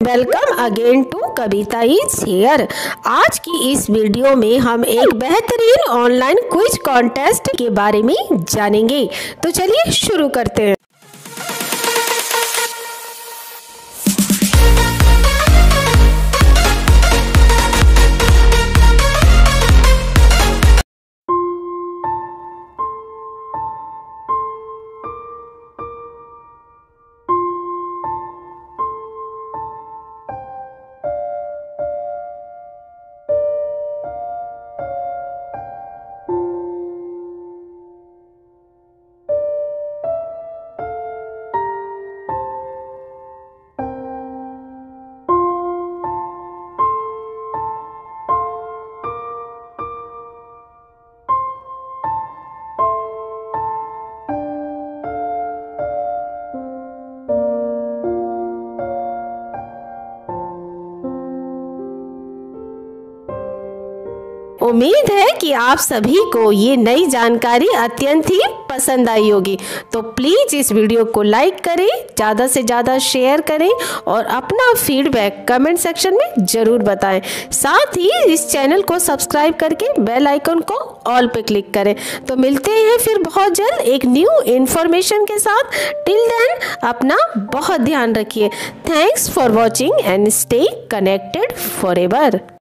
Welcome again to Kavita is here आज की इस वीडियो में हम एक बेहतरीन ऑनलाइन क्विज कॉन्टेस्ट के बारे में जानेंगे। तो चलिए शुरू करते हैं। उम्मीद है कि आप सभी को ये नई जानकारी अत्यंत ही पसंद आई होगी। तो प्लीज़ इस वीडियो को लाइक करें, ज़्यादा से ज़्यादा शेयर करें और अपना फीडबैक कमेंट सेक्शन में ज़रूर बताएँ। साथ ही इस चैनल को सब्सक्राइब करके बेल आइकन को ऑल पे क्लिक करें। तो मिलते हैं फिर बहुत जल्द एक न्यू इन्फॉर्मेशन के साथ। टिल देन अपना बहुत ध्यान रखिए। Thanks for watching and stay connected for